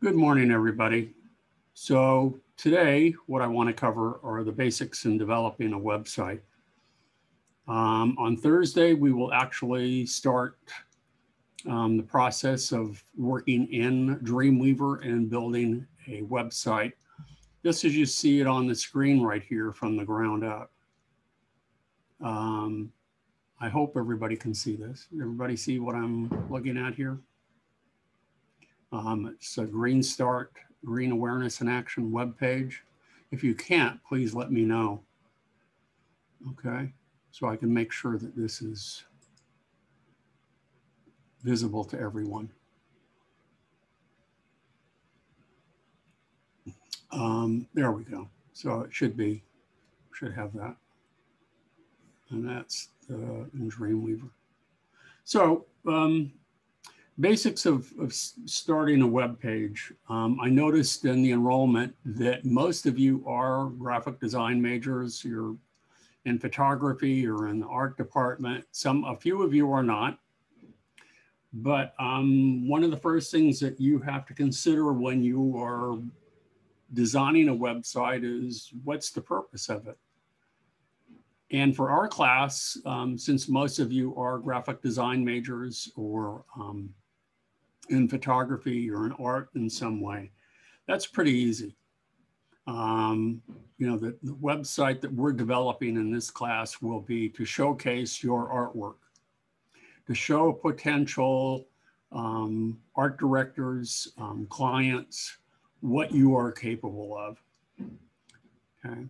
Good morning, everybody. So today, what I want to cover are the basics in developing a website. Um, on Thursday, we will actually start um, the process of working in Dreamweaver and building a website, just as you see it on the screen right here from the ground up. Um, I hope everybody can see this. Everybody see what I'm looking at here? Um, it's a Green Start, Green Awareness and Action webpage. If you can't, please let me know. Okay, so I can make sure that this is visible to everyone. Um, there we go. So it should be, should have that. And that's the in Dreamweaver. So um, basics of, of starting a web page. Um, I noticed in the enrollment that most of you are graphic design majors. You're in photography or in the art department. Some, a few of you are not. But um, one of the first things that you have to consider when you are designing a website is what's the purpose of it? And for our class, um, since most of you are graphic design majors or um, in photography or in art in some way. That's pretty easy. Um, you know, the, the website that we're developing in this class will be to showcase your artwork, to show potential um, art directors, um, clients, what you are capable of. Okay,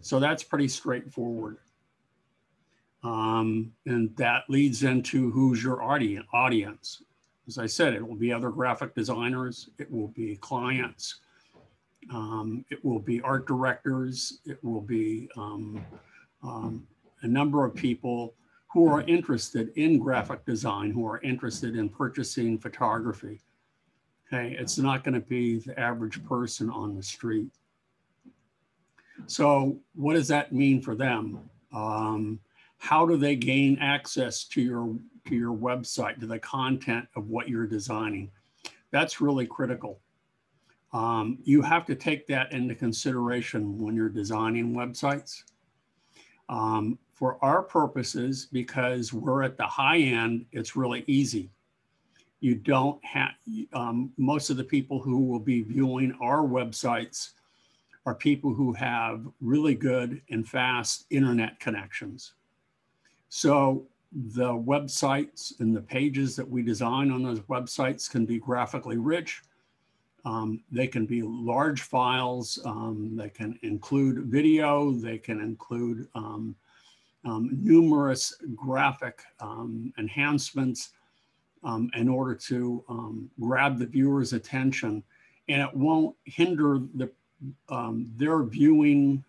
so that's pretty straightforward. Um, and that leads into who's your audience. As I said, it will be other graphic designers, it will be clients, um, it will be art directors, it will be um, um, a number of people who are interested in graphic design, who are interested in purchasing photography. Okay, it's not going to be the average person on the street. So, what does that mean for them? Um, how do they gain access to your to your website, to the content of what you're designing. That's really critical. Um, you have to take that into consideration when you're designing websites. Um, for our purposes, because we're at the high end, it's really easy. You don't have, um, most of the people who will be viewing our websites are people who have really good and fast internet connections. So the websites and the pages that we design on those websites can be graphically rich. Um, they can be large files. Um, they can include video. They can include um, um numerous graphic um, enhancements um, in order to grab the viewer's attention. And it won't hinder the, their viewing,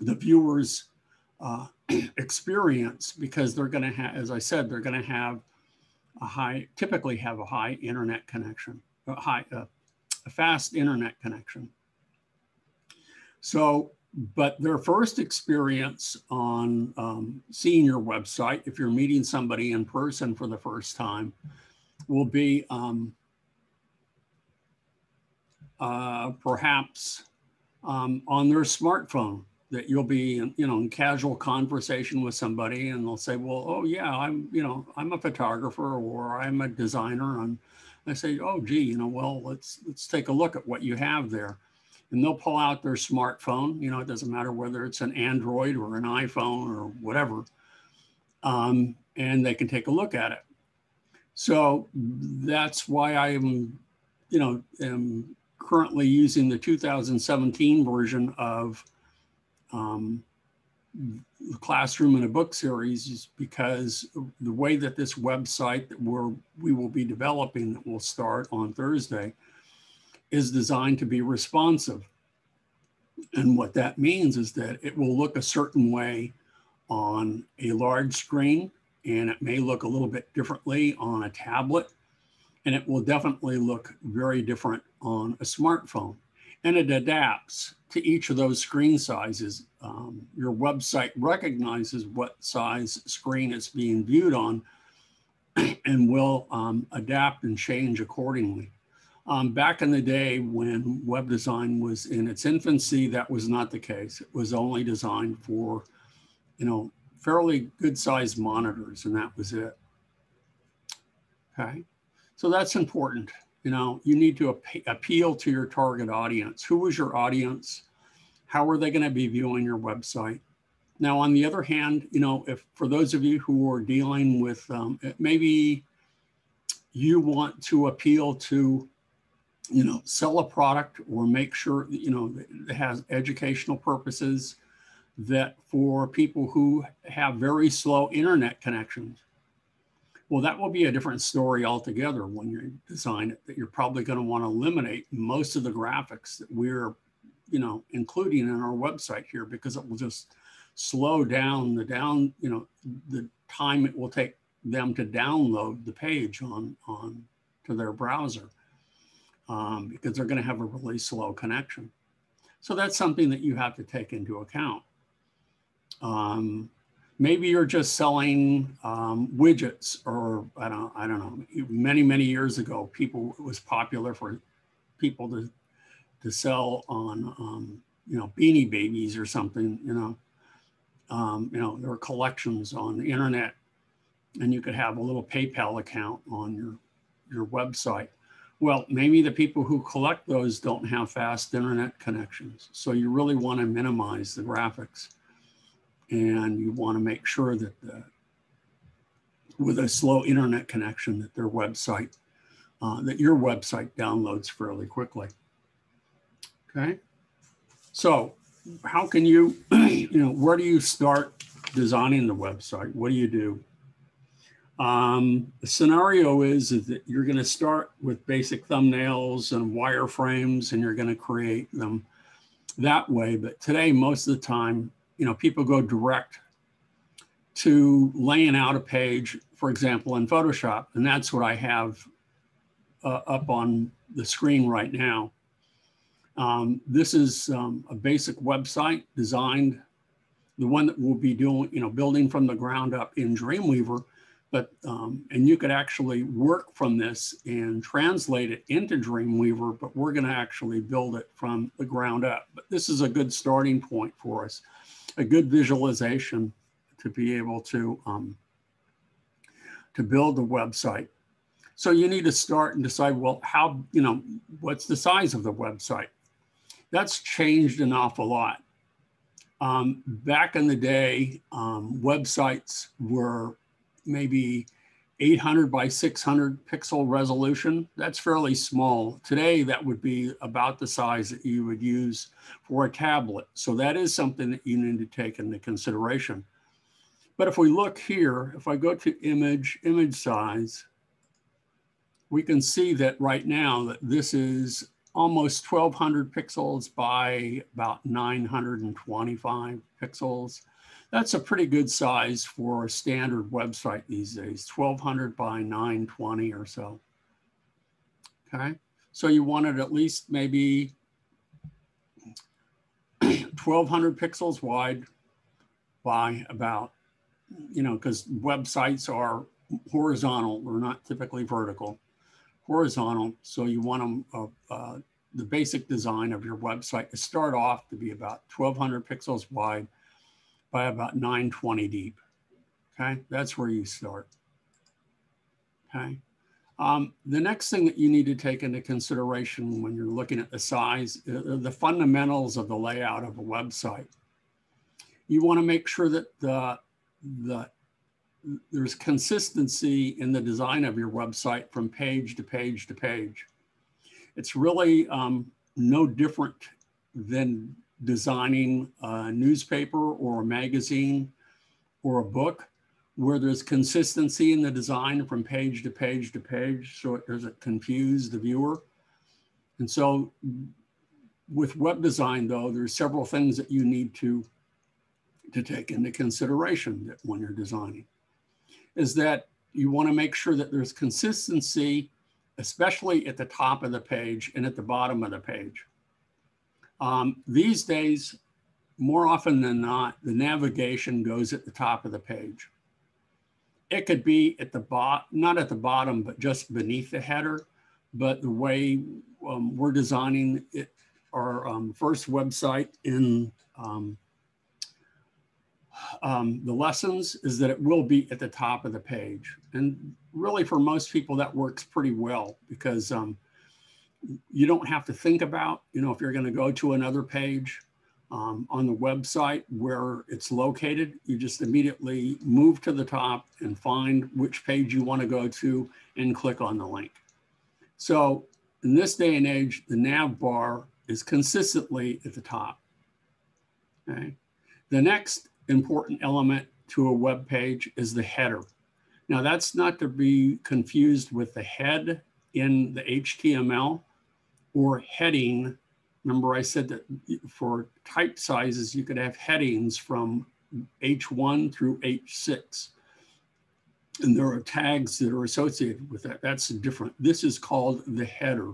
the viewers uh, experience because they're going to have, as I said, they're going to have a high, typically have a high internet connection, a high, uh, a fast internet connection. So, but their first experience on um, seeing your website, if you're meeting somebody in person for the first time, will be um, uh, perhaps um, on their smartphone that you'll be in, you know in casual conversation with somebody and they'll say well oh yeah i'm you know i'm a photographer or i'm a designer. And i say oh gee you know well let's let's take a look at what you have there. And they'll pull out their smartphone you know it doesn't matter whether it's an android or an iphone or whatever um, and they can take a look at it. So that's why i am you know am currently using the 2017 version of um, the classroom in a book series is because the way that this website that we're, we will be developing that will start on Thursday is designed to be responsive. And what that means is that it will look a certain way on a large screen and it may look a little bit differently on a tablet and it will definitely look very different on a smartphone and it adapts to each of those screen sizes. Um, your website recognizes what size screen it's being viewed on and will um, adapt and change accordingly. Um, back in the day when web design was in its infancy, that was not the case. It was only designed for, you know, fairly good sized monitors and that was it. Okay, so that's important. You know, you need to ap appeal to your target audience. Who is your audience? How are they going to be viewing your website? Now, on the other hand, you know, if for those of you who are dealing with um, maybe you want to appeal to, you know, sell a product or make sure, you know, it has educational purposes that for people who have very slow internet connections, well, that will be a different story altogether when you design it, that you're probably going to want to eliminate most of the graphics that we're, you know, including in our website here because it will just slow down the down, you know, the time it will take them to download the page on, on to their browser um, because they're going to have a really slow connection. So that's something that you have to take into account. Um, maybe you're just selling um, widgets or I don't, I don't know, many, many years ago, people, it was popular for people to, to sell on, um, you know, beanie babies or something, you know, um, you know, there were collections on the internet and you could have a little PayPal account on your, your website. Well, maybe the people who collect those don't have fast internet connections. So you really want to minimize the graphics and you want to make sure that the, with a slow internet connection that their website, uh, that your website downloads fairly quickly. Okay. So how can you, you know, where do you start designing the website? What do you do? Um, the scenario is, is that you're going to start with basic thumbnails and wireframes and you're going to create them that way. But today, most of the time, you know, people go direct to laying out a page, for example, in Photoshop. And that's what I have uh, up on the screen right now. Um, this is um, a basic website designed, the one that we'll be doing, you know, building from the ground up in Dreamweaver. But, um, and you could actually work from this and translate it into Dreamweaver, but we're going to actually build it from the ground up. But this is a good starting point for us, a good visualization to be able to, um, to build the website. So you need to start and decide, well, how, you know, what's the size of the website? that's changed an awful lot. Um, back in the day, um, websites were maybe 800 by 600 pixel resolution. That's fairly small. Today, that would be about the size that you would use for a tablet. So that is something that you need to take into consideration. But if we look here, if I go to image, image size, we can see that right now that this is almost 1200 pixels by about 925 pixels. That's a pretty good size for a standard website these days, 1200 by 920 or so. Okay, so you wanted at least maybe 1200 pixels wide by about, you know, because websites are horizontal, they're not typically vertical horizontal. So you want them, uh, uh, the basic design of your website to start off to be about 1200 pixels wide by about 920 deep. Okay, that's where you start. Okay. Um, the next thing that you need to take into consideration when you're looking at the size, uh, the fundamentals of the layout of a website. You want to make sure that the, the there's consistency in the design of your website from page to page to page. It's really um, no different than designing a newspaper or a magazine or a book where there's consistency in the design from page to page to page so it doesn't confuse the viewer. And so with web design though, there's several things that you need to, to take into consideration that when you're designing is that you want to make sure that there's consistency, especially at the top of the page and at the bottom of the page. Um, these days, more often than not, the navigation goes at the top of the page. It could be at the bottom, not at the bottom, but just beneath the header. but the way um, we're designing it, our um, first website in um, um, the lessons is that it will be at the top of the page. And really for most people that works pretty well because um, you don't have to think about, you know, if you're gonna go to another page um, on the website where it's located, you just immediately move to the top and find which page you wanna go to and click on the link. So in this day and age, the nav bar is consistently at the top. Okay. The next important element to a web page is the header. Now that's not to be confused with the head in the HTML or heading. Remember I said that for type sizes, you could have headings from H1 through H6. And there are tags that are associated with that. That's different. This is called the header.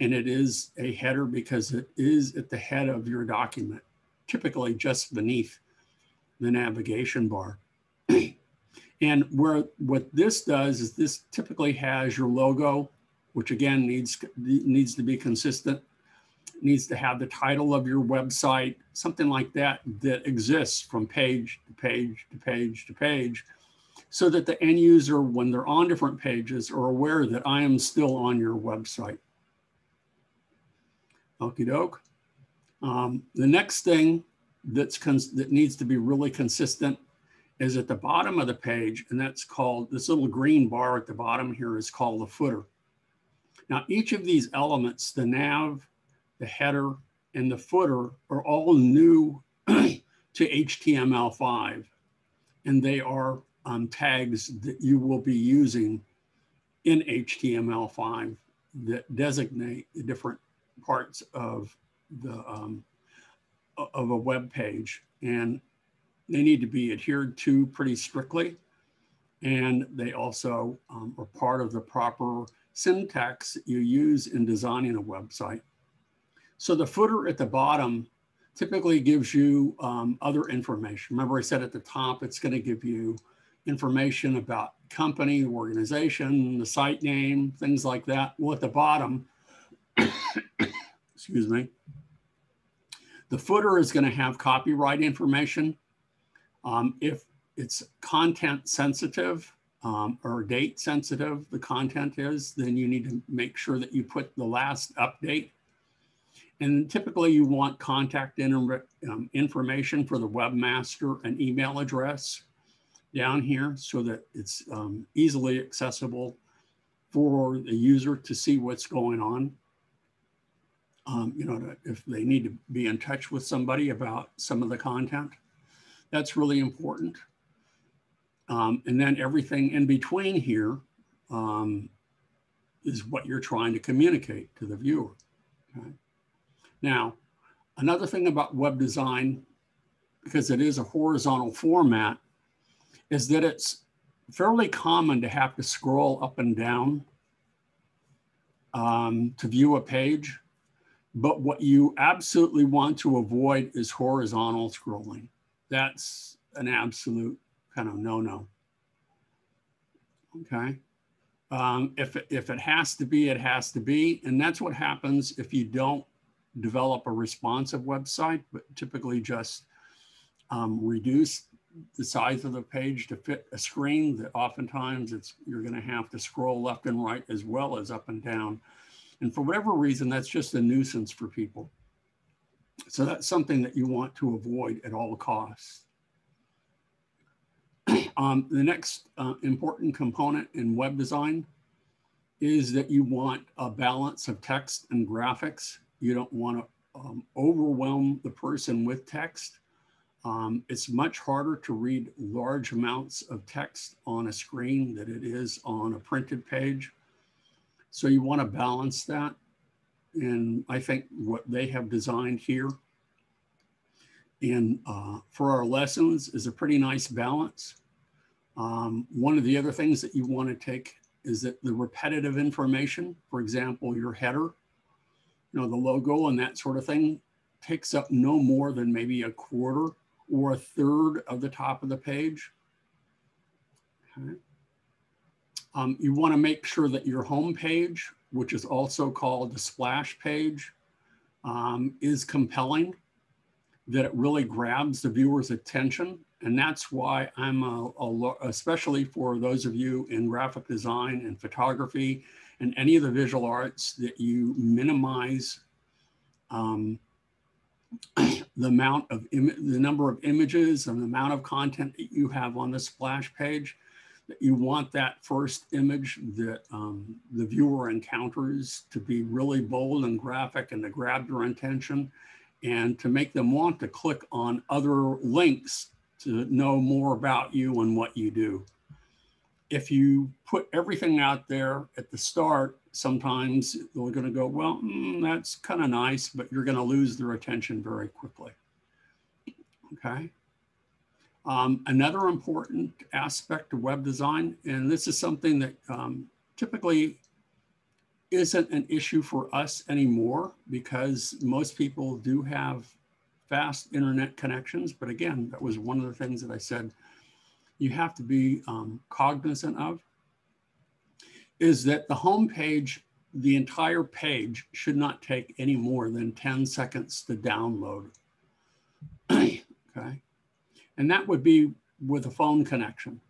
And it is a header because it is at the head of your document, typically just beneath the navigation bar. and where what this does is this typically has your logo, which again needs, needs to be consistent, needs to have the title of your website, something like that, that exists from page to page to page to page, so that the end user, when they're on different pages, are aware that I am still on your website. Okie doke. Um, the next thing that's that needs to be really consistent is at the bottom of the page, and that's called, this little green bar at the bottom here is called the footer. Now, each of these elements, the nav, the header, and the footer are all new to HTML5, and they are um, tags that you will be using in HTML5 that designate the different parts of the um, of a web page and they need to be adhered to pretty strictly. And they also um, are part of the proper syntax you use in designing a website. So the footer at the bottom typically gives you um, other information. Remember I said at the top, it's gonna give you information about company, organization, the site name, things like that. Well, at the bottom, excuse me, the footer is going to have copyright information. Um, if it's content sensitive um, or date sensitive, the content is, then you need to make sure that you put the last update. And typically you want contact um, information for the webmaster and email address down here so that it's um, easily accessible for the user to see what's going on um, you know, to, if they need to be in touch with somebody about some of the content. That's really important. Um, and then everything in between here um, is what you're trying to communicate to the viewer. Okay? Now, another thing about web design, because it is a horizontal format, is that it's fairly common to have to scroll up and down um, to view a page. But what you absolutely want to avoid is horizontal scrolling. That's an absolute kind of no-no. Okay. Um, if, it, if it has to be, it has to be. And that's what happens if you don't develop a responsive website, but typically just um, reduce the size of the page to fit a screen that oftentimes it's you're going to have to scroll left and right as well as up and down. And for whatever reason, that's just a nuisance for people. So that's something that you want to avoid at all costs. Um, the next uh, important component in web design is that you want a balance of text and graphics. You don't want to um, overwhelm the person with text. Um, it's much harder to read large amounts of text on a screen than it is on a printed page. So you want to balance that. And I think what they have designed here and uh, for our lessons is a pretty nice balance. Um, one of the other things that you want to take is that the repetitive information, for example, your header, you know, the logo and that sort of thing takes up no more than maybe a quarter or a third of the top of the page. Okay. Um, you want to make sure that your home page, which is also called the splash page, um, is compelling, that it really grabs the viewer's attention. And that's why I'm, a, a, especially for those of you in graphic design and photography and any of the visual arts, that you minimize um, the amount of the number of images and the amount of content that you have on the splash page that you want that first image that um, the viewer encounters to be really bold and graphic and to grab their attention and to make them want to click on other links to know more about you and what you do. If you put everything out there at the start, sometimes they're going to go, well, mm, that's kind of nice, but you're going to lose their attention very quickly. Okay. Um, another important aspect of web design, and this is something that um, typically isn't an issue for us anymore because most people do have fast internet connections. But again, that was one of the things that I said you have to be um, cognizant of is that the home page, the entire page should not take any more than 10 seconds to download. okay. And that would be with a phone connection.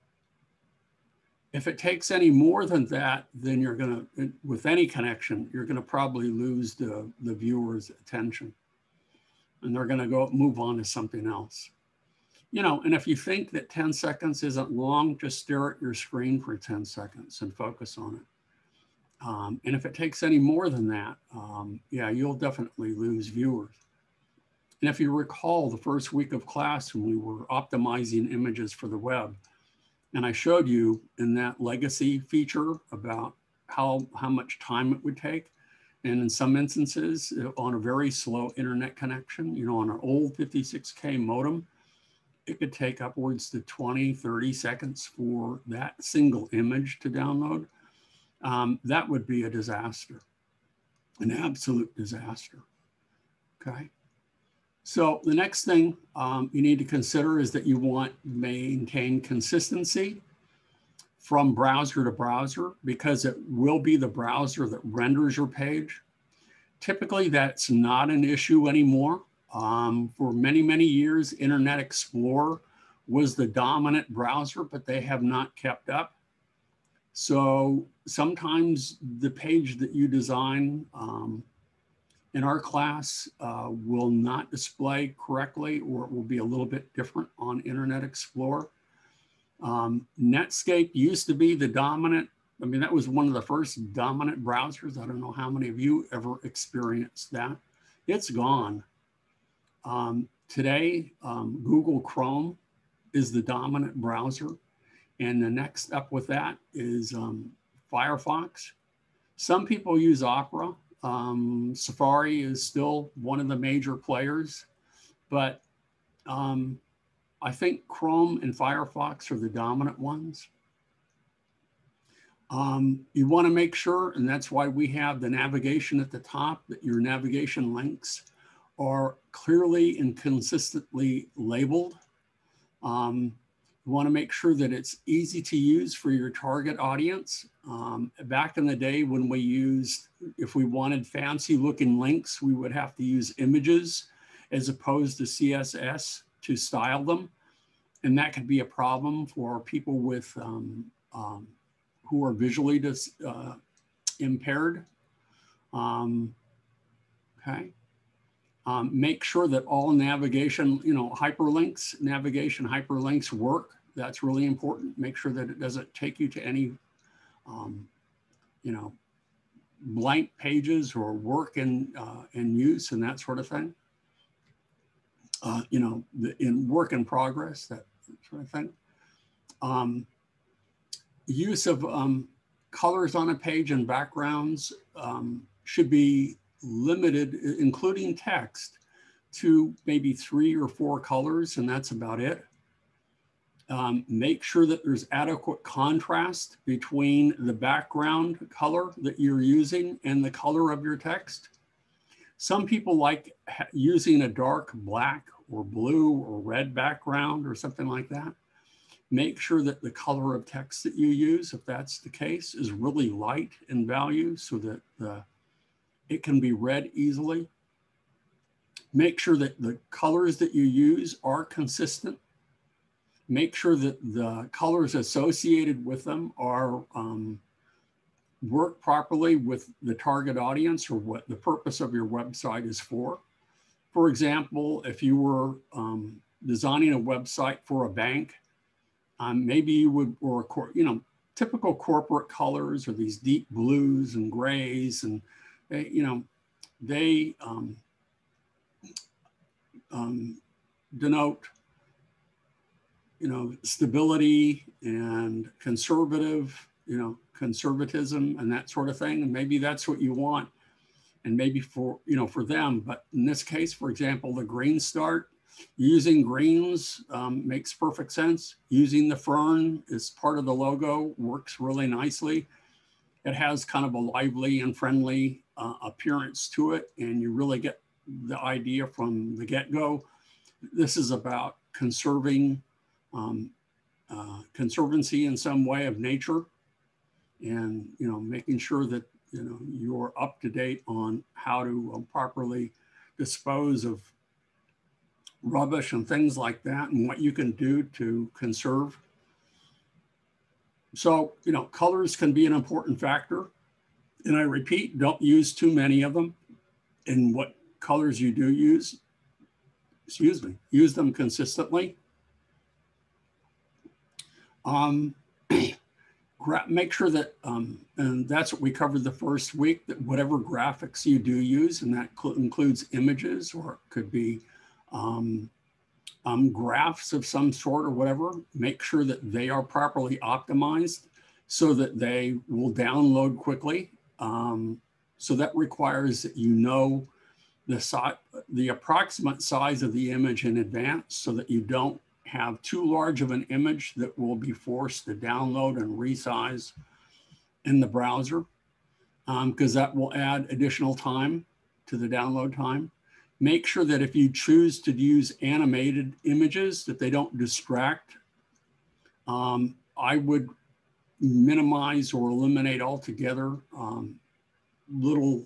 If it takes any more than that, then you're going to, with any connection, you're going to probably lose the, the viewer's attention and they're going to go move on to something else. You know, and if you think that 10 seconds isn't long, just stare at your screen for 10 seconds and focus on it. Um, and if it takes any more than that, um, yeah, you'll definitely lose viewers. And if you recall the first week of class when we were optimizing images for the web, and I showed you in that legacy feature about how, how much time it would take. And in some instances, on a very slow internet connection, you know, on an old 56K modem, it could take upwards to 20, 30 seconds for that single image to download. Um, that would be a disaster, an absolute disaster. Okay. So the next thing um, you need to consider is that you want maintain consistency from browser to browser because it will be the browser that renders your page. Typically, that's not an issue anymore. Um, for many, many years, Internet Explorer was the dominant browser, but they have not kept up. So sometimes the page that you design um, in our class uh, will not display correctly or it will be a little bit different on Internet Explorer. Um, Netscape used to be the dominant, I mean, that was one of the first dominant browsers. I don't know how many of you ever experienced that. It's gone. Um, today, um, Google Chrome is the dominant browser. And the next up with that is um, Firefox. Some people use Opera. Um, Safari is still one of the major players, but um, I think Chrome and Firefox are the dominant ones. Um, you want to make sure, and that's why we have the navigation at the top, that your navigation links are clearly and consistently labeled. Um, you want to make sure that it's easy to use for your target audience. Um, back in the day when we used, if we wanted fancy looking links, we would have to use images as opposed to CSS to style them. And that could be a problem for people with um, um, who are visually dis, uh, impaired. Um, okay. Um, make sure that all navigation, you know, hyperlinks, navigation hyperlinks work. That's really important. Make sure that it doesn't take you to any, um, you know, blank pages or work in, uh, in use and that sort of thing. Uh, you know, the, in work in progress, that sort of thing. Um, use of um, colors on a page and backgrounds um, should be limited, including text, to maybe three or four colors, and that's about it. Um, make sure that there's adequate contrast between the background color that you're using and the color of your text. Some people like using a dark black or blue or red background or something like that. Make sure that the color of text that you use, if that's the case, is really light in value so that the, it can be read easily. Make sure that the colors that you use are consistent. Make sure that the colors associated with them are um, work properly with the target audience or what the purpose of your website is for. For example, if you were um, designing a website for a bank, um, maybe you would, or a, you know, typical corporate colors or these deep blues and grays, and they, you know, they um, um, denote, you know, stability and conservative, you know, conservatism and that sort of thing. And maybe that's what you want, and maybe for you know for them. But in this case, for example, the green start Using greens um, makes perfect sense. Using the fern as part of the logo works really nicely. It has kind of a lively and friendly uh, appearance to it, and you really get the idea from the get-go. This is about conserving um, uh, conservancy in some way of nature, and you know making sure that you know you're up to date on how to um, properly dispose of rubbish and things like that and what you can do to conserve. So, you know, colors can be an important factor. And I repeat, don't use too many of them. And what colors you do use, excuse me, use them consistently. Um, make sure that, um, and that's what we covered the first week, that whatever graphics you do use, and that includes images or it could be um, um, graphs of some sort or whatever, make sure that they are properly optimized so that they will download quickly. Um, so that requires that you know the, si the approximate size of the image in advance so that you don't have too large of an image that will be forced to download and resize in the browser because um, that will add additional time to the download time make sure that if you choose to use animated images that they don't distract. Um, I would minimize or eliminate altogether um, little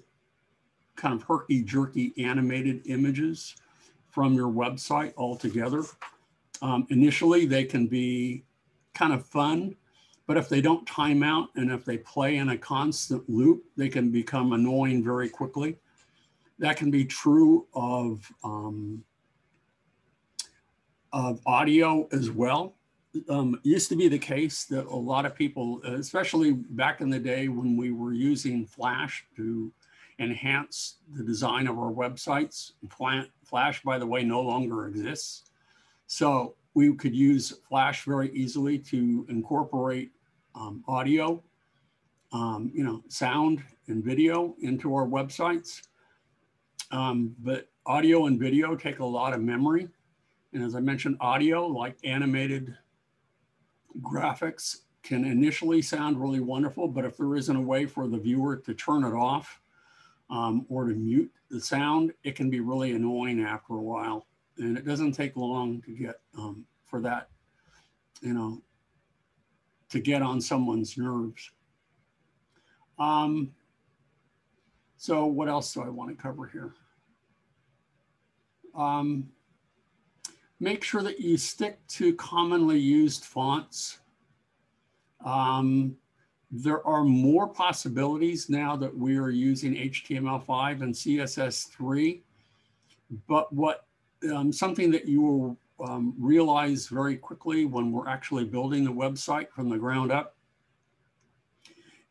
kind of herky jerky animated images from your website altogether. Um, initially, they can be kind of fun, but if they don't time out and if they play in a constant loop, they can become annoying very quickly. That can be true of, um, of audio as well. Um, used to be the case that a lot of people, especially back in the day when we were using Flash to enhance the design of our websites. Flash, by the way, no longer exists. So we could use Flash very easily to incorporate um, audio, um, you know, sound and video into our websites. Um, but audio and video take a lot of memory. And as I mentioned, audio, like animated graphics, can initially sound really wonderful, but if there isn't a way for the viewer to turn it off um, or to mute the sound, it can be really annoying after a while. And it doesn't take long to get um, for that, you know, to get on someone's nerves. Um, so what else do I want to cover here? Um, make sure that you stick to commonly used fonts. Um, there are more possibilities now that we are using HTML5 and CSS3, but what um, something that you will um, realize very quickly when we're actually building the website from the ground up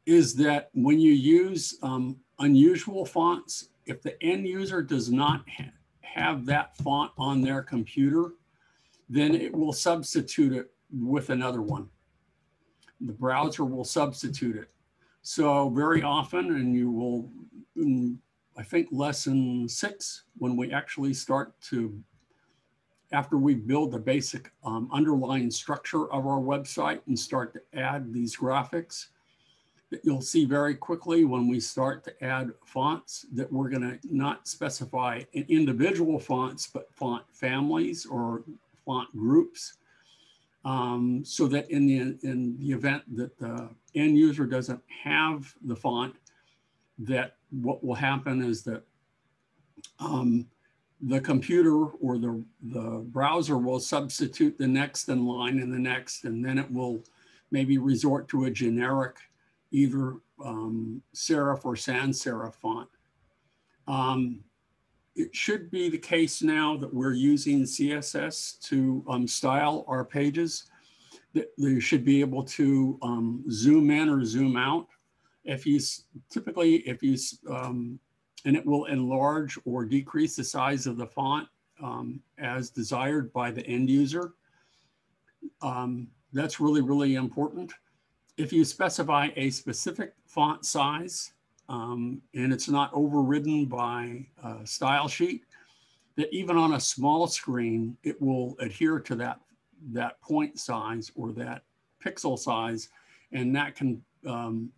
is that when you use um, unusual fonts, if the end user does not have that font on their computer, then it will substitute it with another one. The browser will substitute it. So very often, and you will, in, I think lesson six, when we actually start to, after we build the basic um, underlying structure of our website and start to add these graphics, that you'll see very quickly when we start to add fonts that we're going to not specify individual fonts, but font families or font groups. um, so that in the, in the event that the end user doesn't have the font, that what will happen is that um, the computer or the, the browser will substitute the next in line and the next, and then it will maybe resort to a generic either um, serif or sans serif font. Um, it should be the case now that we're using CSS to um, style our pages, that you should be able to um, zoom in or zoom out. If you typically, if you um, and it will enlarge or decrease the size of the font um, as desired by the end user. Um, that's really, really important. If you specify a specific font size um, and it's not overridden by a style sheet, that even on a small screen, it will adhere to that, that point size or that pixel size. And that can um,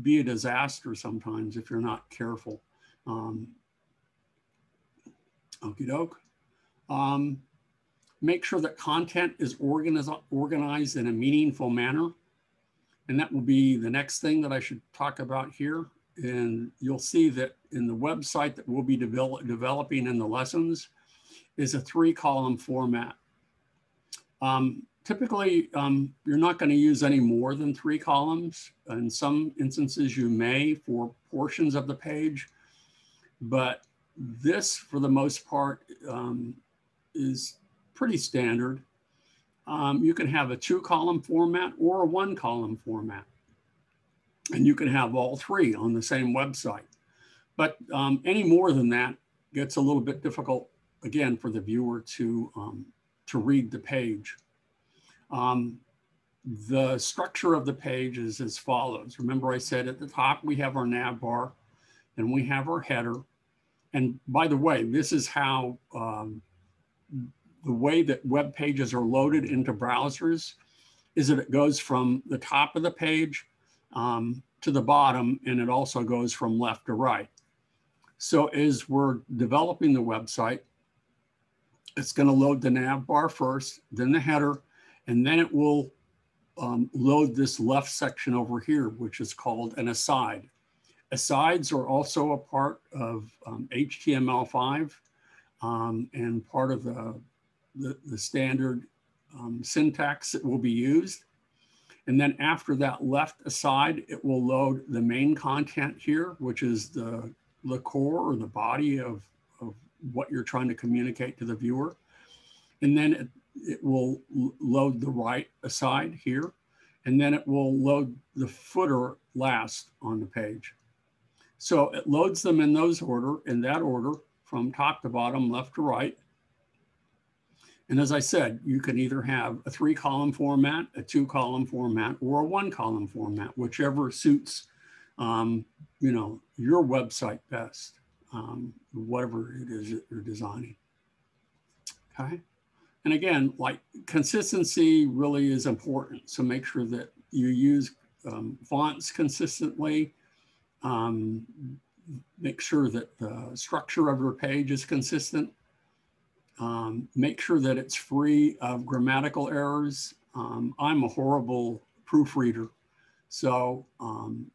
be a disaster sometimes if you're not careful. Um, Okie doke. Um, make sure that content is organized, organized in a meaningful manner. And that will be the next thing that I should talk about here. And you'll see that in the website that we'll be develop, developing in the lessons is a three column format. Um, typically, um, you're not going to use any more than three columns. In some instances, you may for portions of the page. But this, for the most part, um, is pretty standard. Um, you can have a two column format or a one column format. And you can have all three on the same website. But um, any more than that gets a little bit difficult, again, for the viewer to, um, to read the page. Um, the structure of the page is as follows. Remember I said at the top, we have our nav bar and we have our header and by the way, this is how um, the way that web pages are loaded into browsers is that it goes from the top of the page um, to the bottom, and it also goes from left to right. So as we're developing the website, it's going to load the nav bar first, then the header, and then it will um, load this left section over here, which is called an aside. Asides are also a part of um, HTML5 um, and part of the, the, the standard um, syntax that will be used. And then after that left aside, it will load the main content here, which is the, the core or the body of, of what you're trying to communicate to the viewer. And then it, will load the right aside here. And then it will load the footer last on the page. So it loads them in those order, in that order, from top to bottom, left to right. And as I said, you can either have a three column format, a two column format, or a one column format, whichever suits, um, you know, your website best, um, whatever it is that you're designing. Okay. And again, like consistency really is important. So make sure that you use um, fonts consistently, um, make sure that the structure of your page is consistent. Um, make sure that it's free of grammatical errors. Um, I'm a horrible proofreader, so um,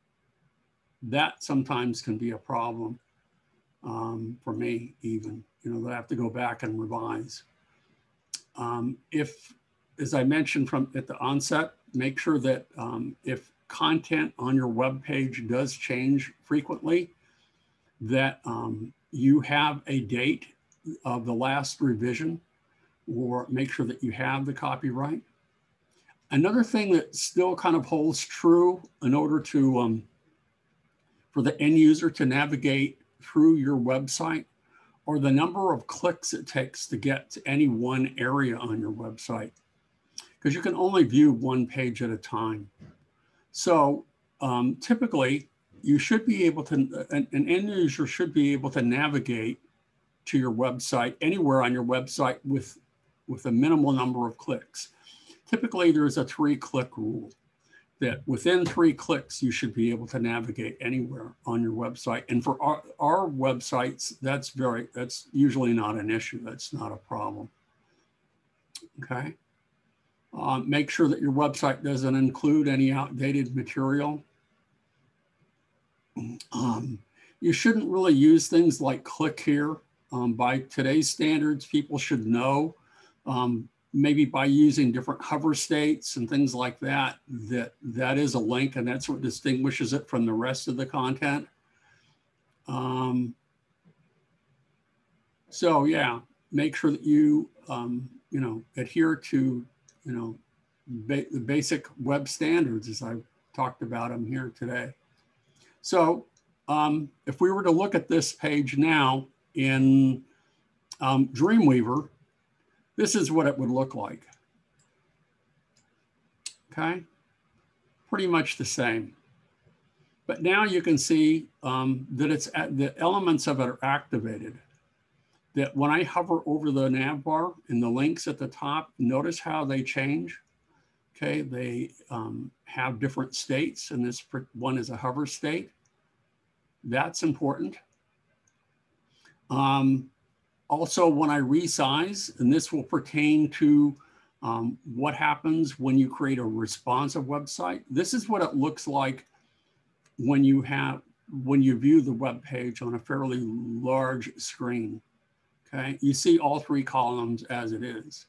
that sometimes can be a problem um, for me even, you know, that I have to go back and revise. Um, if, as I mentioned from at the onset, make sure that if content on your web page does change frequently, that um, you have a date of the last revision or make sure that you have the copyright. Another thing that still kind of holds true in order to, um, for the end user to navigate through your website or the number of clicks it takes to get to any one area on your website. Because you can only view one page at a time. So um, typically, you should be able to, an, an end user should be able to navigate to your website anywhere on your website with, with a minimal number of clicks. Typically, there's a three click rule that within three clicks, you should be able to navigate anywhere on your website. And for our, our websites, that's very, that's usually not an issue. That's not a problem. Okay. Uh, make sure that your website doesn't include any outdated material. Um, you shouldn't really use things like click here. Um, by today's standards, people should know um, maybe by using different hover states and things like that, that that is a link and that's what distinguishes it from the rest of the content. Um, so yeah, make sure that you, um, you know, adhere to, you know, ba the basic web standards as I've talked about them here today. So um, if we were to look at this page now in um, Dreamweaver, this is what it would look like. Okay, pretty much the same. But now you can see um, that it's at, the elements of it are activated. That when I hover over the nav bar and the links at the top, notice how they change. Okay, they um, have different states, and this one is a hover state. That's important. Um, also, when I resize, and this will pertain to um, what happens when you create a responsive website. This is what it looks like when you have when you view the web page on a fairly large screen. Okay, you see all three columns as it is.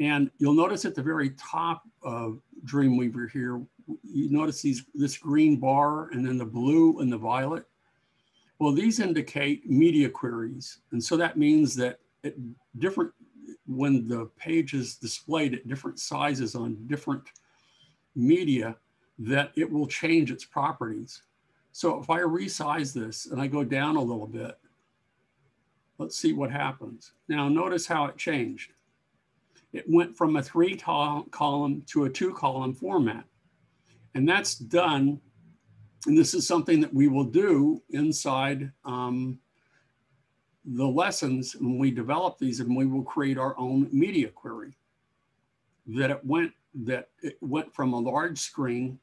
And you'll notice at the very top of Dreamweaver here, you notice these this green bar and then the blue and the violet. Well, these indicate media queries. And so that means that at different, when the page is displayed at different sizes on different media, that it will change its properties. So if I resize this and I go down a little bit, let's see what happens. Now notice how it changed. It went from a three column to a two column format. And that's done and this is something that we will do inside um, the lessons when we develop these and we will create our own media query. That it went that it went from a large screen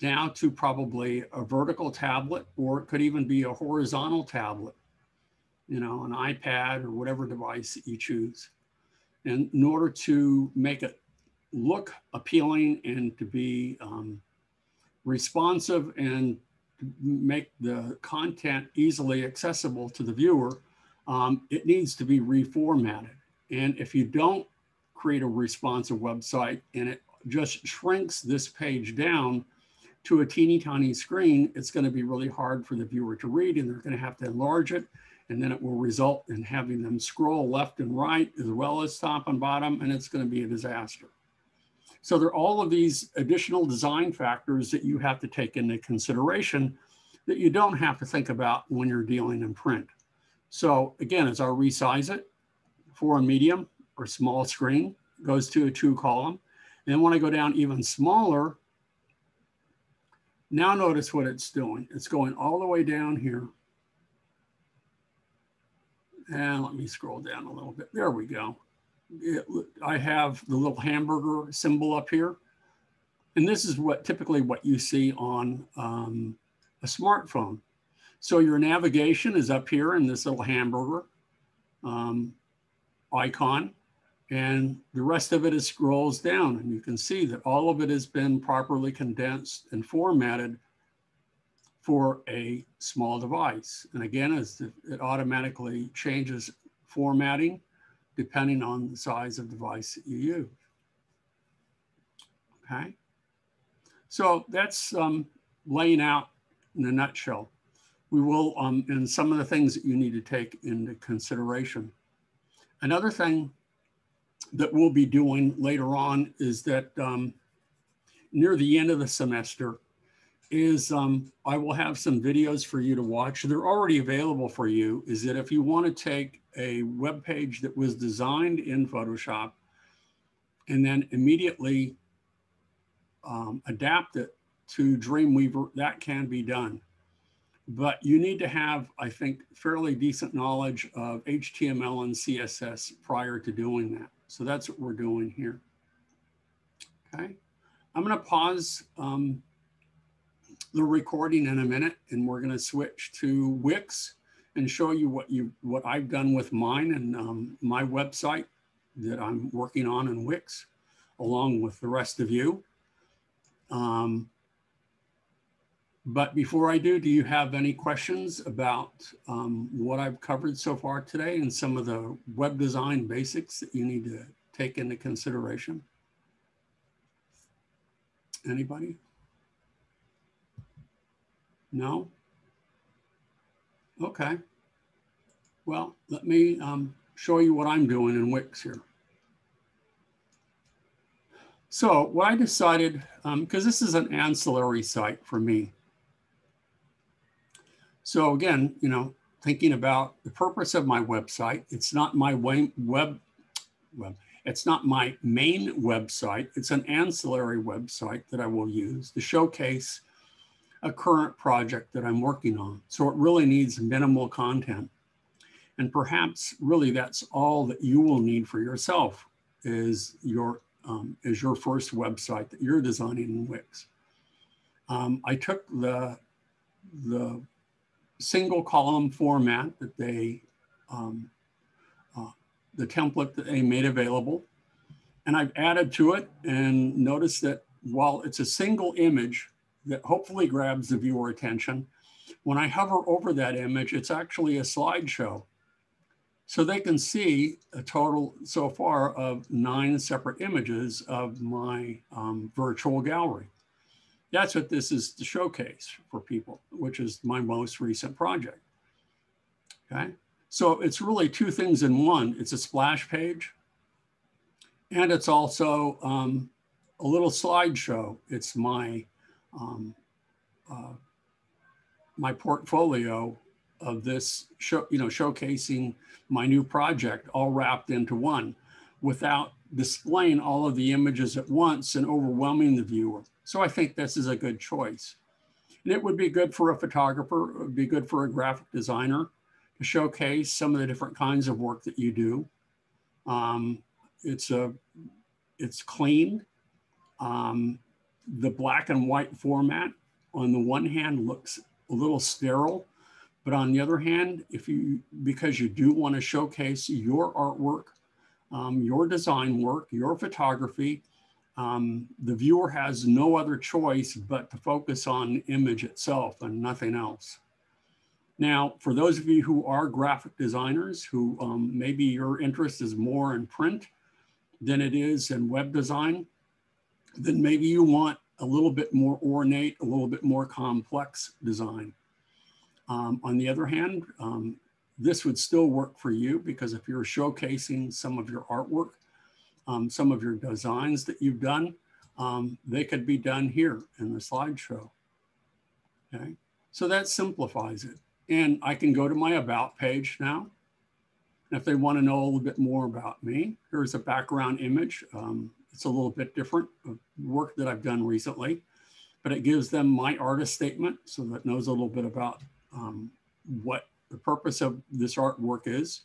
down to probably a vertical tablet or it could even be a horizontal tablet you know an ipad or whatever device that you choose. And in order to make it look appealing and to be um, responsive and make the content easily accessible to the viewer, um, it needs to be reformatted. And if you don't create a responsive website and it just shrinks this page down to a teeny tiny screen, it's going to be really hard for the viewer to read and they're going to have to enlarge it. And then it will result in having them scroll left and right as well as top and bottom, and it's going to be a disaster. So there are all of these additional design factors that you have to take into consideration that you don't have to think about when you're dealing in print. So again, as I resize it for a medium or small screen, goes to a two column. And then when I go down even smaller, now notice what it's doing. It's going all the way down here. And let me scroll down a little bit. There we go. I have the little hamburger symbol up here. And this is what typically what you see on um, a smartphone. So your navigation is up here in this little hamburger um, icon. And the rest of it is scrolls down. And you can see that all of it has been properly condensed and formatted for a small device. And again, as it automatically changes formatting, depending on the size of device that you use. Okay, so that's um, laying out in a nutshell. We will, um, and some of the things that you need to take into consideration. Another thing that we'll be doing later on is that um, near the end of the semester is um, I will have some videos for you to watch. They're already available for you. Is that if you want to take a web page that was designed in Photoshop and then immediately um, adapt it to Dreamweaver, that can be done. But you need to have, I think, fairly decent knowledge of HTML and CSS prior to doing that. So that's what we're doing here. Okay, I'm going to pause um, the recording in a minute and we're going to switch to Wix and show you what you what I've done with mine and um, my website that I'm working on in Wix. along with the rest of you. Um, but before I do, do you have any questions about um, what I've covered so far today and some of the web design basics that you need to take into consideration? Anybody? No? Okay. Well, let me um, show you what I'm doing in Wix here. So what I decided, because um, this is an ancillary site for me. So again, you know, thinking about the purpose of my website, it's not my web, web, web it's not my main website. It's an ancillary website that I will use to showcase a current project that I'm working on. So it really needs minimal content. And perhaps really that's all that you will need for yourself is your, um, is your first website that you're designing in Wix. Um, I took the, the single column format that they, um, uh, the template that they made available. And I've added to it and noticed that while it's a single image that hopefully grabs the viewer attention, when I hover over that image, it's actually a slideshow. So they can see a total so far of nine separate images of my um, virtual gallery. That's what this is to showcase for people, which is my most recent project. Okay, so it's really two things in one. It's a splash page, and it's also um, a little slideshow. It's my um, uh, my portfolio of this show, you know, showcasing my new project all wrapped into one without displaying all of the images at once and overwhelming the viewer. So I think this is a good choice. And it would be good for a photographer, it would be good for a graphic designer to showcase some of the different kinds of work that you do. Um, it's a, it's clean. Um, the black and white format on the one hand looks a little sterile, but on the other hand, if you, because you do want to showcase your artwork, um, your design work, your photography, um, the viewer has no other choice but to focus on image itself and nothing else. Now, for those of you who are graphic designers, who um, maybe your interest is more in print than it is in web design, then maybe you want a little bit more ornate, a little bit more complex design. Um, on the other hand, um, this would still work for you because if you're showcasing some of your artwork, um, some of your designs that you've done, um, they could be done here in the slideshow. Okay, so that simplifies it. And I can go to my about page now. if they want to know a little bit more about me, here's a background image. Um, it's a little bit different work that I've done recently, but it gives them my artist statement so that knows a little bit about um, what the purpose of this artwork is.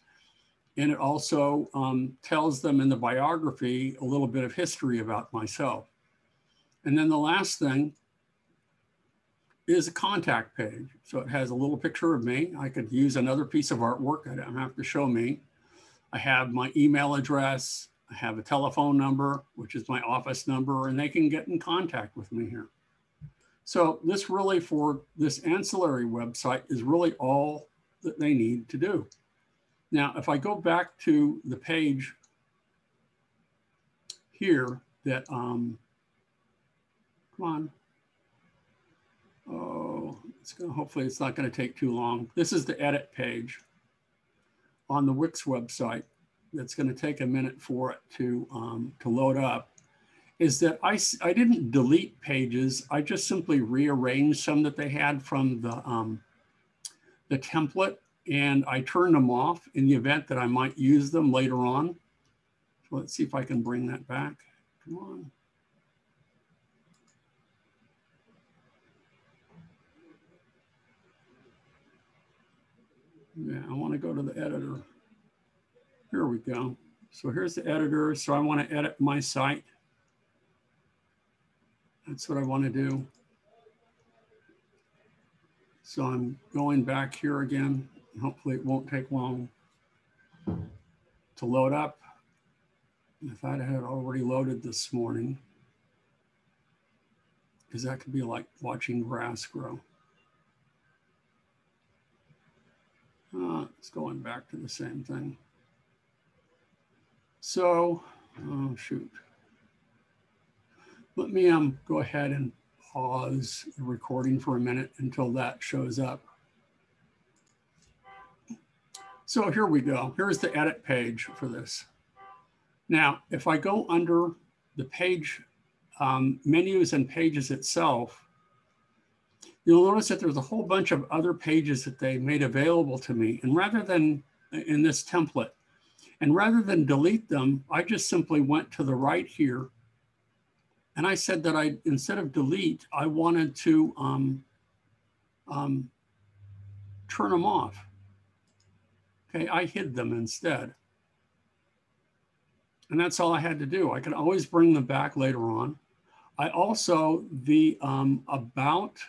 And it also um, tells them in the biography a little bit of history about myself. And then the last thing is a contact page. So it has a little picture of me. I could use another piece of artwork. I don't have to show me. I have my email address. I have a telephone number, which is my office number, and they can get in contact with me here. So this really for this ancillary website is really all that they need to do. Now, if I go back to the page here that, um, come on. Oh, it's gonna, hopefully it's not gonna take too long. This is the edit page on the Wix website. That's gonna take a minute for it to, um, to load up is that I, I didn't delete pages. I just simply rearranged some that they had from the, um, the template and I turned them off in the event that I might use them later on. So let's see if I can bring that back. Come on. Yeah, I want to go to the editor. Here we go. So here's the editor. So I want to edit my site. That's what I want to do. So I'm going back here again. Hopefully it won't take long to load up. I thought I had already loaded this morning because that could be like watching grass grow. Uh, it's going back to the same thing. So, oh shoot. Let me um, go ahead and pause the recording for a minute until that shows up. So here we go. Here's the edit page for this. Now, if I go under the page um, menus and pages itself, you'll notice that there's a whole bunch of other pages that they made available to me. And rather than in this template, and rather than delete them, I just simply went to the right here. And I said that I, instead of delete, I wanted to um, um, turn them off. Okay, I hid them instead. And that's all I had to do. I could always bring them back later on. I also, the um, about,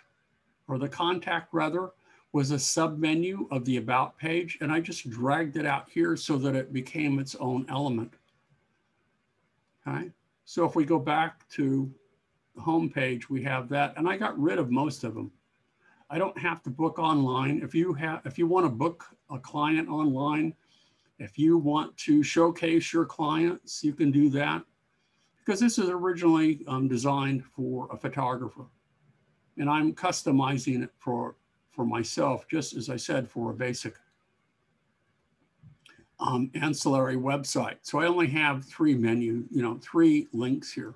or the contact rather, was a submenu of the about page. And I just dragged it out here so that it became its own element. Okay, so if we go back to the home page, we have that. And I got rid of most of them. I don't have to book online. If you have, if you want to book a client online, if you want to showcase your clients, you can do that because this is originally um, designed for a photographer. And I'm customizing it for, for myself, just as I said, for a basic um, ancillary website. So I only have three menu, you know, three links here,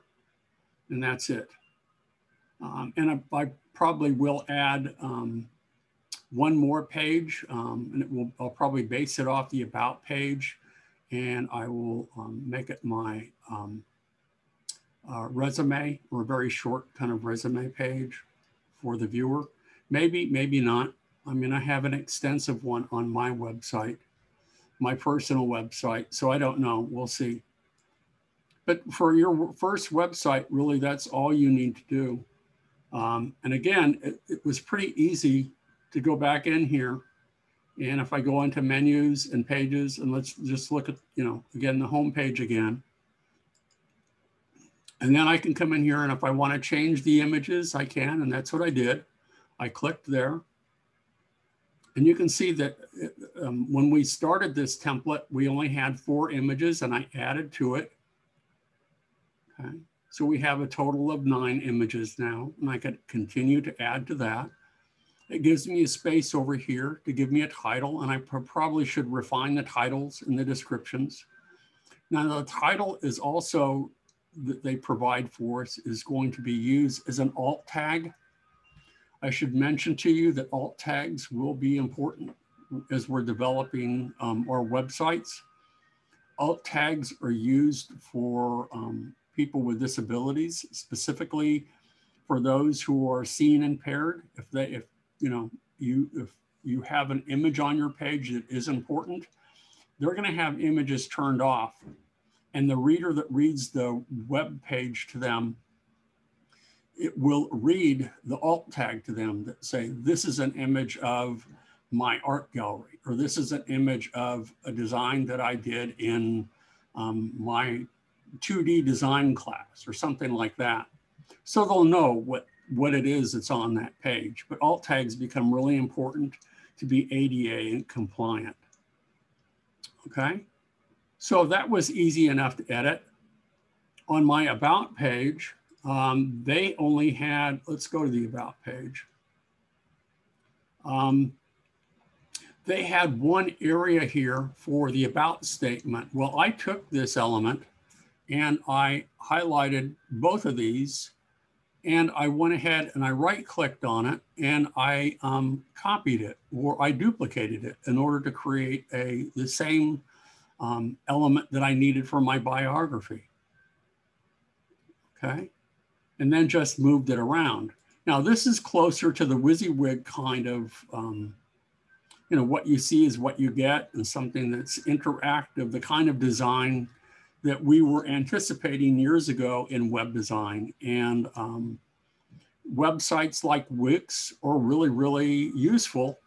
and that's it. Um, and I, I, probably will add um, one more page, um, and it will, I'll probably base it off the about page, and I will um, make it my um, uh, resume or a very short kind of resume page for the viewer. Maybe, maybe not. I mean, I have an extensive one on my website, my personal website, so I don't know. We'll see. But for your first website, really, that's all you need to do. Um, and again, it, it was pretty easy to go back in here. And if I go into menus and pages, and let's just look at, you know, again, the home page again. And then I can come in here and if I want to change the images, I can, and that's what I did. I clicked there. And you can see that um, when we started this template, we only had four images and I added to it. Okay. So we have a total of nine images now, and I could continue to add to that. It gives me a space over here to give me a title, and I probably should refine the titles in the descriptions. Now the title is also that they provide for us is going to be used as an alt tag. I should mention to you that alt tags will be important as we're developing um, our websites. Alt tags are used for um, people with disabilities, specifically for those who are seeing impaired. If they, if you know, you if you have an image on your page that is important, they're going to have images turned off and the reader that reads the web page to them, it will read the alt tag to them that say, this is an image of my art gallery, or this is an image of a design that I did in um, my 2D design class or something like that. So they'll know what, what it is that's on that page. But alt tags become really important to be ADA compliant. Okay. So that was easy enough to edit. On my About page, um, they only had, let's go to the About page. Um, they had one area here for the About statement. Well, I took this element and I highlighted both of these and I went ahead and I right clicked on it and I um, copied it or I duplicated it in order to create a the same um, element that I needed for my biography. Okay. And then just moved it around. Now, this is closer to the WYSIWYG kind of, um, you know, what you see is what you get and something that's interactive, the kind of design that we were anticipating years ago in web design. And um, websites like Wix are really, really useful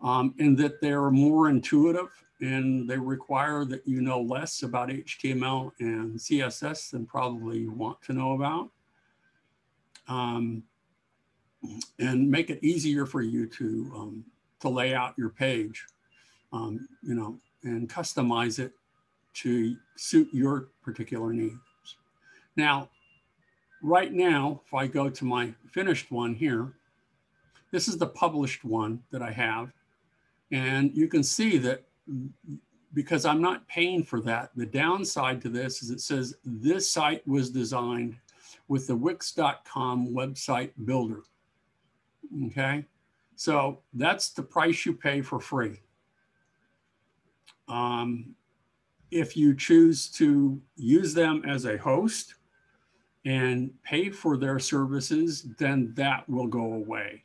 um, and that they're more intuitive and they require that you know less about HTML and CSS than probably you want to know about. Um, and make it easier for you to, um, to lay out your page, um, you know, and customize it to suit your particular needs. Now, right now, if I go to my finished one here, this is the published one that I have. And you can see that because I'm not paying for that, the downside to this is it says this site was designed with the Wix.com website builder. Okay, so that's the price you pay for free. Um, if you choose to use them as a host and pay for their services, then that will go away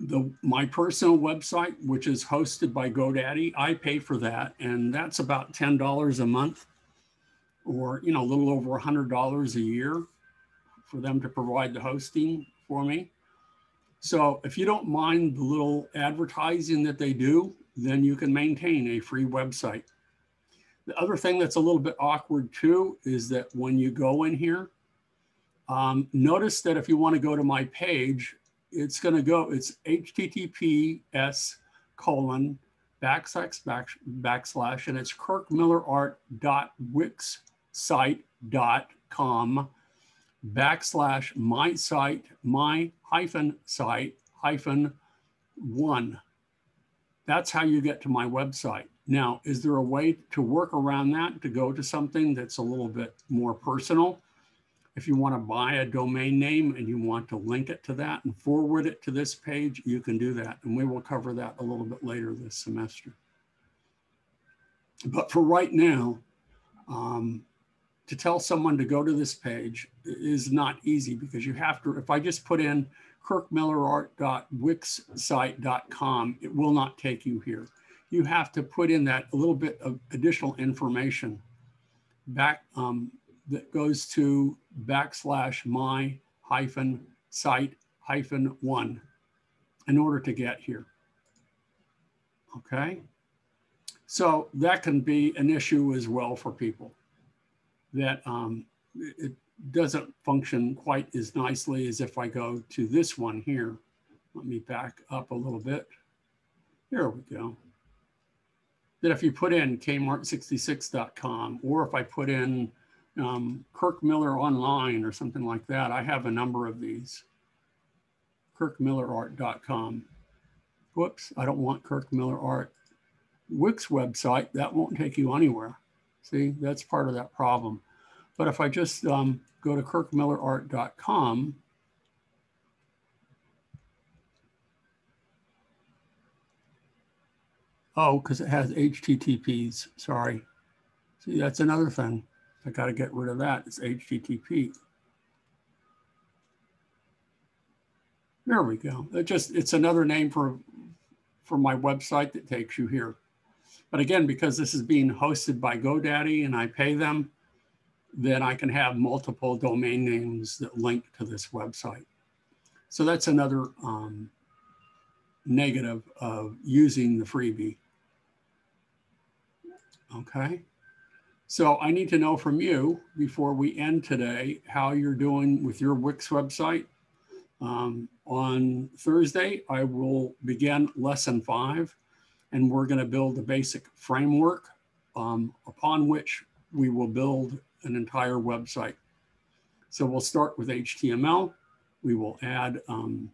the my personal website, which is hosted by GoDaddy, I pay for that, and that's about ten dollars a month, or you know a little over a hundred dollars a year, for them to provide the hosting for me. So if you don't mind the little advertising that they do, then you can maintain a free website. The other thing that's a little bit awkward too is that when you go in here, um, notice that if you want to go to my page, it's going to go, it's HTTPS colon backslash backslash, and it's kirkmillerart.wixsite.com backslash my site, my hyphen site hyphen one. That's how you get to my website. Now, is there a way to work around that to go to something that's a little bit more personal? If you want to buy a domain name and you want to link it to that and forward it to this page, you can do that. And we will cover that a little bit later this semester. But for right now, um, to tell someone to go to this page is not easy because you have to, if I just put in kirkmillerart.wixsite.com, it will not take you here. You have to put in that a little bit of additional information back um, that goes to backslash my hyphen site hyphen one in order to get here. Okay. So that can be an issue as well for people that um, it doesn't function quite as nicely as if I go to this one here. Let me back up a little bit. Here we go. That if you put in kmart66.com or if I put in um, Kirk Miller Online or something like that. I have a number of these. KirkMillerArt.com. Whoops, I don't want Kirk Miller Art. Wix website, that won't take you anywhere. See, that's part of that problem. But if I just um, go to KirkMillerArt.com, Oh, because it has HTTPs. Sorry. See, that's another thing. I got to get rid of that. It's HTTP. There we go. It just it's another name for for my website that takes you here. But again, because this is being hosted by GoDaddy and I pay them, then I can have multiple domain names that link to this website. So that's another um, negative of using the freebie. Okay. So I need to know from you before we end today how you're doing with your Wix website. Um, on Thursday, I will begin lesson five, and we're going to build a basic framework um, upon which we will build an entire website. So we'll start with HTML. We will add um,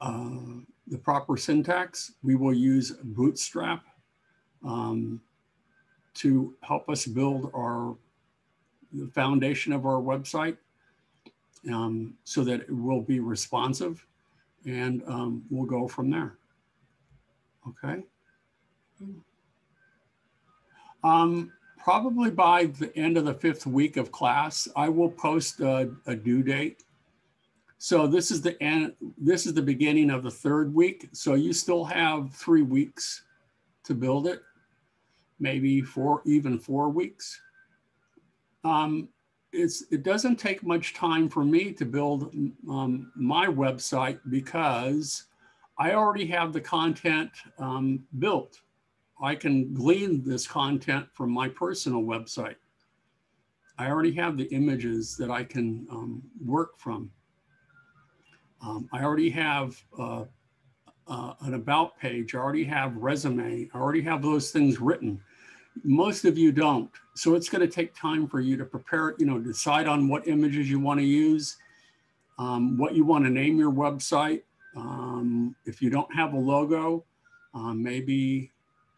uh, the proper syntax. We will use Bootstrap. Um, to help us build our the foundation of our website um, so that it will be responsive and um, we'll go from there. Okay. Um, probably by the end of the fifth week of class, I will post a, a due date. So this is the end, this is the beginning of the third week. So you still have three weeks to build it maybe four, even four weeks. Um, it's, it doesn't take much time for me to build um, my website because I already have the content um, built. I can glean this content from my personal website. I already have the images that I can um, work from. Um, I already have uh, uh, an about page. I already have resume. I already have those things written. Most of you don't. So it's going to take time for you to prepare, you know, decide on what images you want to use, um, what you want to name your website. Um, if you don't have a logo, um, maybe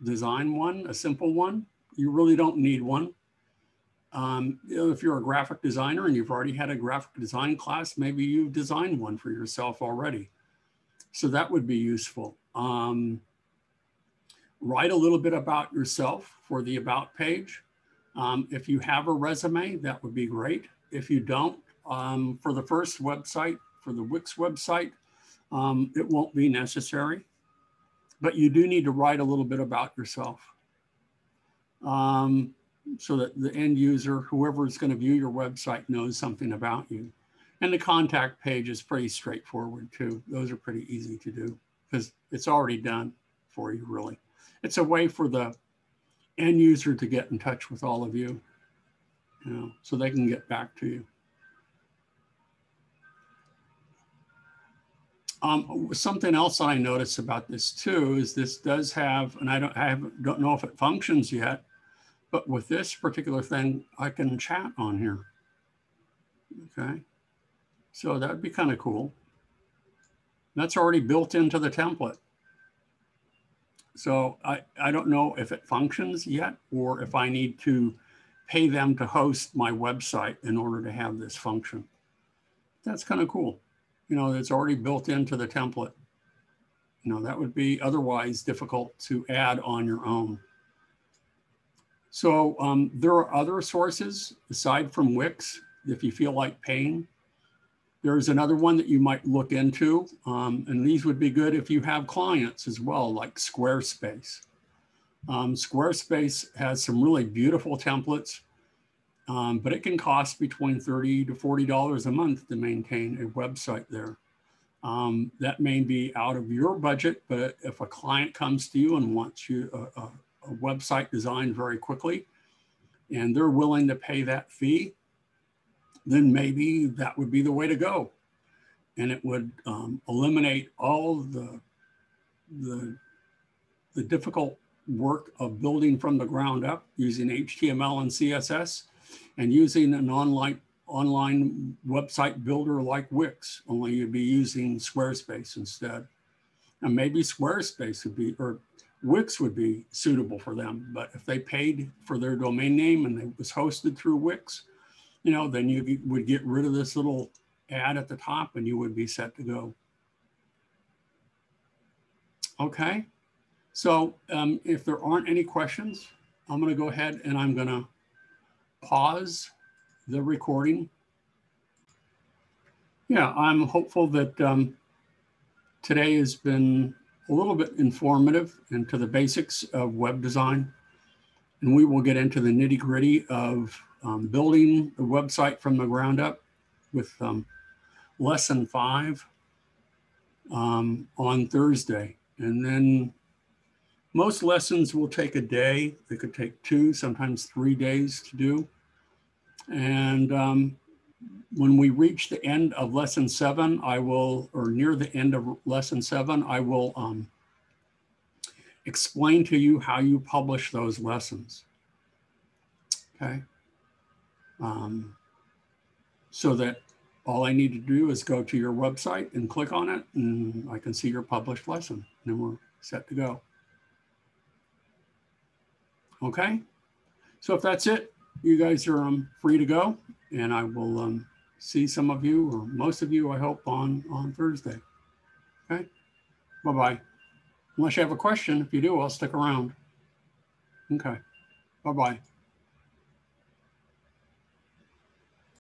design one, a simple one. You really don't need one. Um, you know, if you're a graphic designer and you've already had a graphic design class, maybe you've designed one for yourself already. So that would be useful. Um, write a little bit about yourself for the about page. Um, if you have a resume, that would be great. If you don't, um, for the first website, for the Wix website, um, it won't be necessary, but you do need to write a little bit about yourself. Um, so that the end user, whoever is going to view your website knows something about you. And the contact page is pretty straightforward too. Those are pretty easy to do because it's already done for you really. It's a way for the end user to get in touch with all of you, you know, so they can get back to you. Um, something else I notice about this too is this does have, and I don't, I don't know if it functions yet, but with this particular thing, I can chat on here. Okay. So that'd be kind of cool. That's already built into the template. So I, I don't know if it functions yet or if I need to pay them to host my website in order to have this function. That's kind of cool. You know, it's already built into the template. You know, that would be otherwise difficult to add on your own. So um, there are other sources aside from Wix, if you feel like paying. There's another one that you might look into, um, and these would be good if you have clients as well, like Squarespace. Um, Squarespace has some really beautiful templates, um, but it can cost between 30 to $40 a month to maintain a website there. Um, that may be out of your budget, but if a client comes to you and wants you a, a a website designed very quickly and they're willing to pay that fee, then maybe that would be the way to go. And it would um, eliminate all the, the, the difficult work of building from the ground up using HTML and CSS and using an online online website builder like Wix, only you'd be using Squarespace instead. And maybe Squarespace would be, or Wix would be suitable for them. But if they paid for their domain name and it was hosted through Wix, you know, then you would get rid of this little ad at the top and you would be set to go. Okay, so um, if there aren't any questions, I'm going to go ahead and I'm going to pause the recording. Yeah, I'm hopeful that um, today has been a little bit informative into the basics of web design. And we will get into the nitty gritty of um, building a website from the ground up with um, lesson five um, on Thursday. And then most lessons will take a day. They could take two, sometimes three days to do. And um, when we reach the end of lesson seven, I will, or near the end of lesson seven, I will um, explain to you how you publish those lessons. Okay. Um, so that all I need to do is go to your website and click on it and I can see your published lesson and then we're set to go. Okay. So if that's it, you guys are um, free to go and I will um, see some of you or most of you, I hope, on, on Thursday. Okay. Bye-bye. Unless you have a question. If you do, I'll stick around. Okay. Bye-bye.